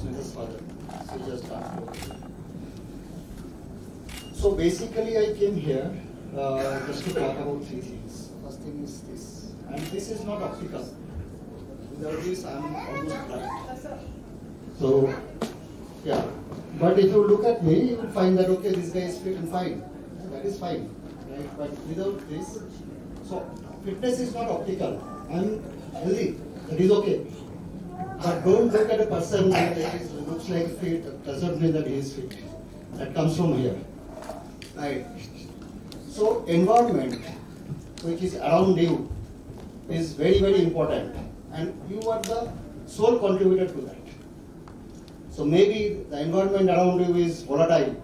Smita's father. So just. So basically, I came here uh, just to talk about three things. First thing is this, and this is not optical. Without this, I'm almost blind. So, yeah. But if you look at me, you will find that okay, this guy is fit and fine. That is fine, right? But without this, so fitness is not optical. I'm healthy. That is okay. But don't look at a person that is, looks like fit, doesn't mean that he is fit. That comes from here. Right. So environment, which is around you, is very, very important. And you are the sole contributor to that. So maybe the environment around you is volatile,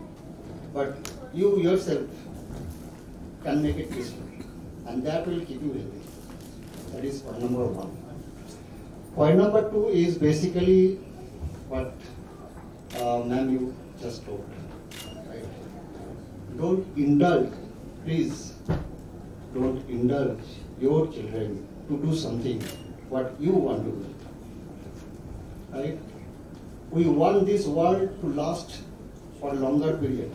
but you yourself can make it peaceful. And that will keep you healthy. That is number one. Point number two is basically what uh, ma'am you just told. Right? Don't indulge, please, don't indulge your children to do something what you want to do. Right? We want this world to last for a longer period.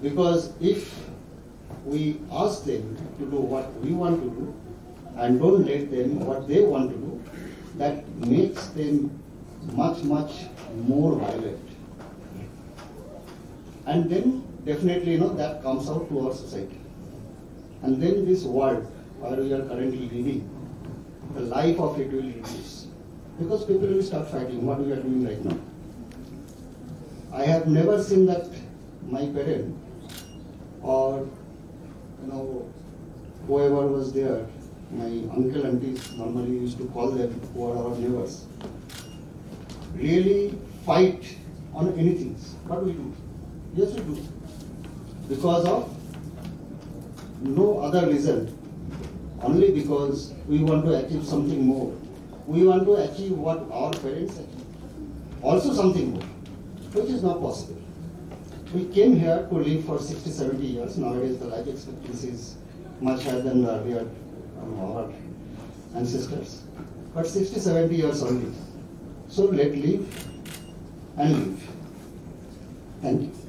Because if we ask them to do what we want to do and don't let them what they want to do, that makes them much, much more violent. And then definitely, you know, that comes out to our society. And then this world where we are currently living, the life of it will reduce. Because people will start fighting what we are doing right now. I have never seen that my parent or you know whoever was there, my uncle and aunties normally used to call them who are our neighbors, really fight on anything. What we do? Yes, we do. Because of no other reason, only because we want to achieve something more. We want to achieve what our parents achieved. Also something more, which is not possible. We came here to live for 60, 70 years. Nowadays the life expectancy is much higher than earlier our ancestors. But 60, 70 years only. So let live and live. Thank you.